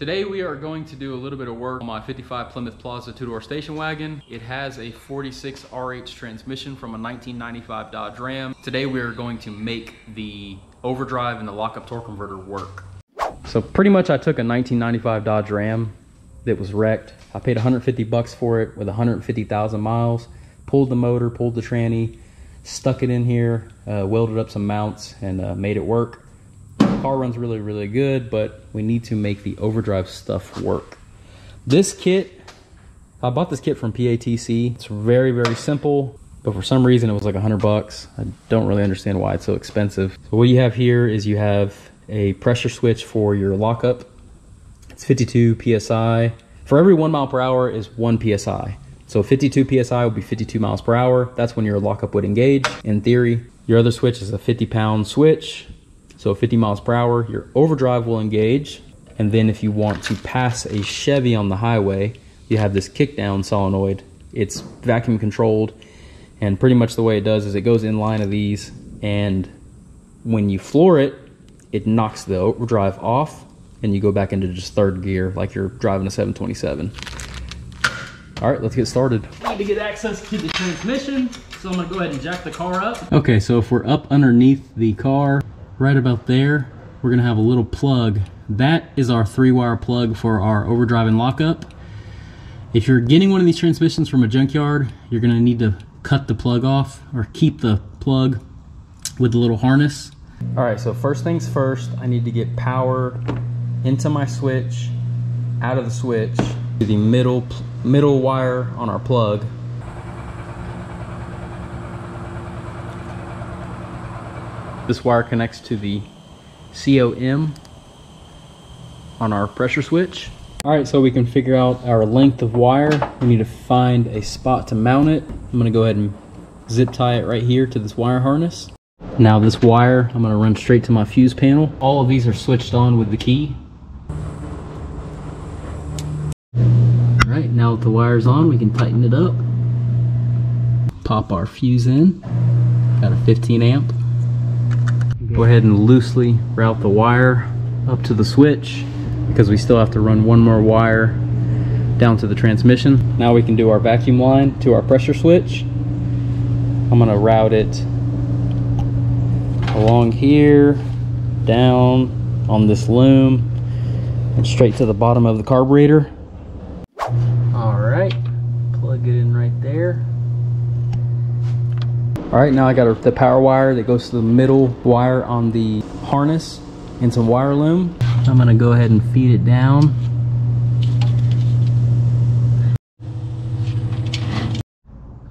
Today we are going to do a little bit of work on my 55 Plymouth Plaza two-door station wagon. It has a 46 RH transmission from a 1995 Dodge Ram. Today we are going to make the overdrive and the lockup torque converter work. So pretty much I took a 1995 Dodge Ram that was wrecked. I paid 150 bucks for it with 150,000 miles. Pulled the motor, pulled the tranny, stuck it in here, uh, welded up some mounts and uh, made it work car runs really, really good, but we need to make the overdrive stuff work. This kit, I bought this kit from PATC. It's very, very simple, but for some reason it was like a hundred bucks. I don't really understand why it's so expensive. So what you have here is you have a pressure switch for your lockup. It's 52 PSI. For every one mile per hour is one PSI. So 52 PSI will be 52 miles per hour. That's when your lockup would engage in theory. Your other switch is a 50 pound switch. So 50 miles per hour, your overdrive will engage. And then if you want to pass a Chevy on the highway, you have this kickdown solenoid. It's vacuum controlled. And pretty much the way it does is it goes in line of these. And when you floor it, it knocks the overdrive off and you go back into just third gear like you're driving a 727. All right, let's get started. I need to get access to the transmission, so I'm gonna go ahead and jack the car up. Okay, so if we're up underneath the car, right about there, we're gonna have a little plug. That is our three wire plug for our overdrive and lockup. If you're getting one of these transmissions from a junkyard, you're gonna need to cut the plug off or keep the plug with the little harness. All right, so first things first, I need to get power into my switch, out of the switch, to the middle, middle wire on our plug. This wire connects to the COM on our pressure switch. All right, so we can figure out our length of wire. We need to find a spot to mount it. I'm gonna go ahead and zip tie it right here to this wire harness. Now this wire, I'm gonna run straight to my fuse panel. All of these are switched on with the key. All right, now that the wire's on, we can tighten it up. Pop our fuse in. Got a 15 amp. Go ahead and loosely route the wire up to the switch because we still have to run one more wire down to the transmission. Now we can do our vacuum line to our pressure switch. I'm gonna route it along here, down on this loom, and straight to the bottom of the carburetor. All right, plug it in right there. All right, now I got the power wire that goes to the middle wire on the harness and some wire loom. I'm gonna go ahead and feed it down.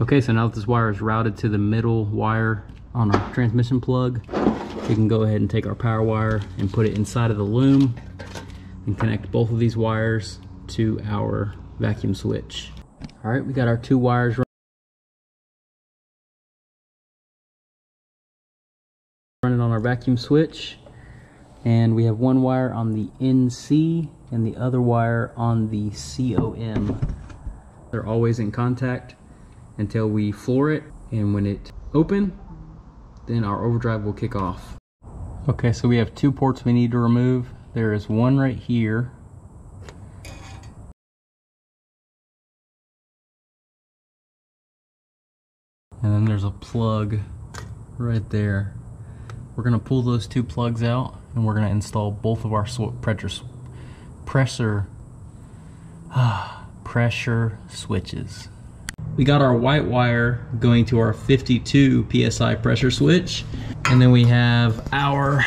Okay, so now that this wire is routed to the middle wire on our transmission plug, we can go ahead and take our power wire and put it inside of the loom and connect both of these wires to our vacuum switch. All right, we got our two wires running on our vacuum switch and we have one wire on the NC and the other wire on the COM. They're always in contact until we floor it and when it open then our overdrive will kick off. Okay so we have two ports we need to remove. There is one right here and then there's a plug right there we're going to pull those two plugs out and we're going to install both of our pressure pressure pressure switches. We got our white wire going to our 52 psi pressure switch and then we have our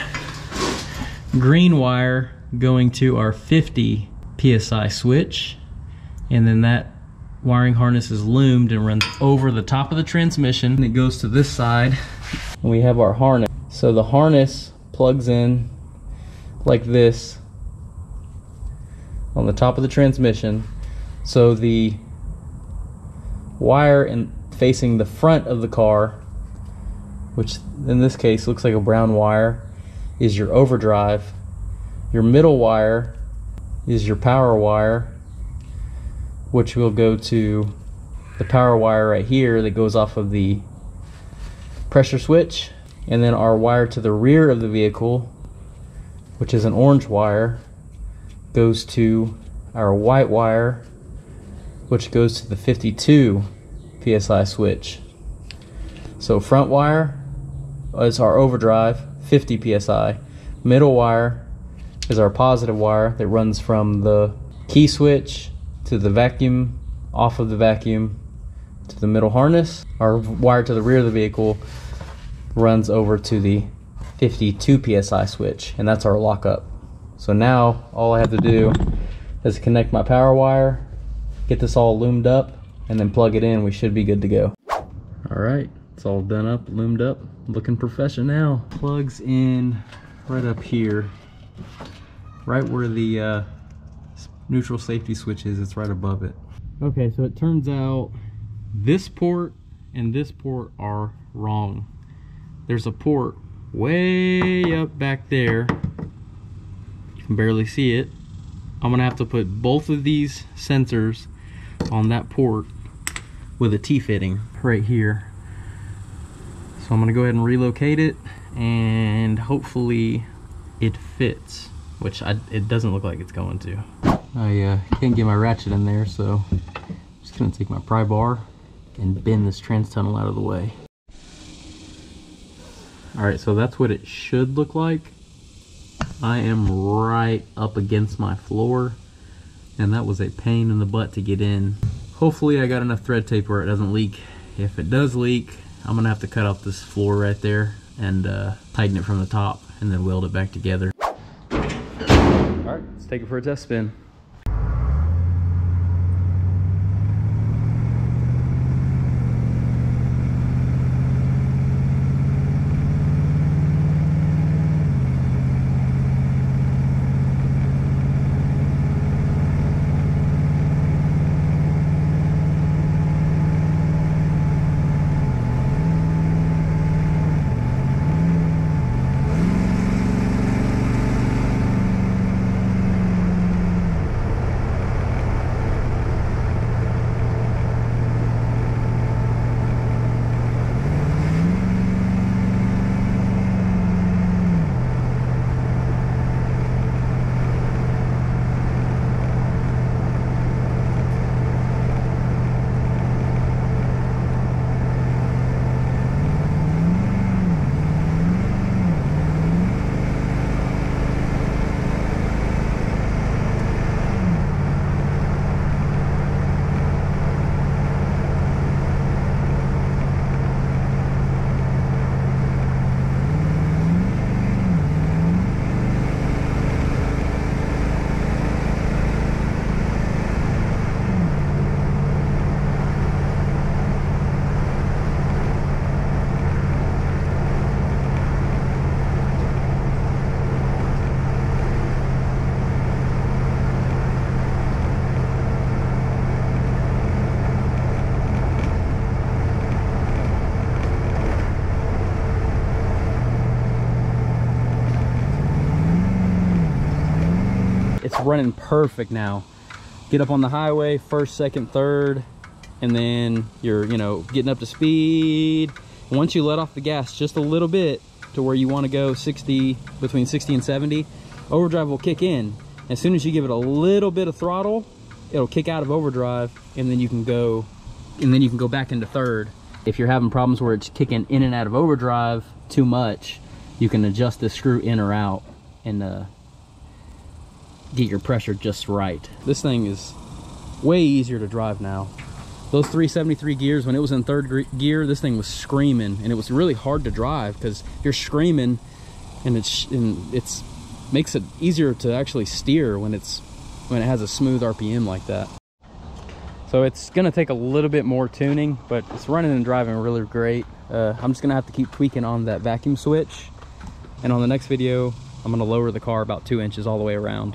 green wire going to our 50 psi switch and then that wiring harness is loomed and runs over the top of the transmission and it goes to this side and we have our harness so the harness plugs in like this on the top of the transmission. So the wire in facing the front of the car, which in this case looks like a brown wire, is your overdrive. Your middle wire is your power wire, which will go to the power wire right here that goes off of the pressure switch and then our wire to the rear of the vehicle which is an orange wire goes to our white wire, which goes to the 52 PSI switch. So front wire is our overdrive, 50 PSI. Middle wire is our positive wire that runs from the key switch to the vacuum, off of the vacuum to the middle harness. Our wire to the rear of the vehicle runs over to the 52 PSI switch, and that's our lockup. So now all I have to do is connect my power wire, get this all loomed up, and then plug it in. We should be good to go. All right, it's all done up, loomed up, looking professional. Plugs in right up here, right where the uh, neutral safety switch is, it's right above it. Okay, so it turns out this port and this port are wrong. There's a port way up back there. You can barely see it. I'm gonna have to put both of these sensors on that port with a T-fitting right here. So I'm gonna go ahead and relocate it and hopefully it fits, which I, it doesn't look like it's going to. I uh, can't get my ratchet in there, so I'm just gonna take my pry bar and bend this trans tunnel out of the way. All right, so that's what it should look like. I am right up against my floor and that was a pain in the butt to get in. Hopefully I got enough thread tape where it doesn't leak. If it does leak, I'm gonna have to cut off this floor right there and uh, tighten it from the top and then weld it back together. All right, let's take it for a test spin. It's running perfect now. Get up on the highway, first, second, third, and then you're, you know, getting up to speed. Once you let off the gas just a little bit to where you want to go 60, between 60 and 70, overdrive will kick in. As soon as you give it a little bit of throttle, it'll kick out of overdrive and then you can go, and then you can go back into third. If you're having problems where it's kicking in and out of overdrive too much, you can adjust the screw in or out and uh, get your pressure just right. This thing is way easier to drive now. Those 373 gears, when it was in third gear, this thing was screaming and it was really hard to drive because you're screaming and it's and it's makes it easier to actually steer when it's when it has a smooth RPM like that. So it's gonna take a little bit more tuning, but it's running and driving really great. Uh, I'm just gonna have to keep tweaking on that vacuum switch. And on the next video, I'm gonna lower the car about two inches all the way around.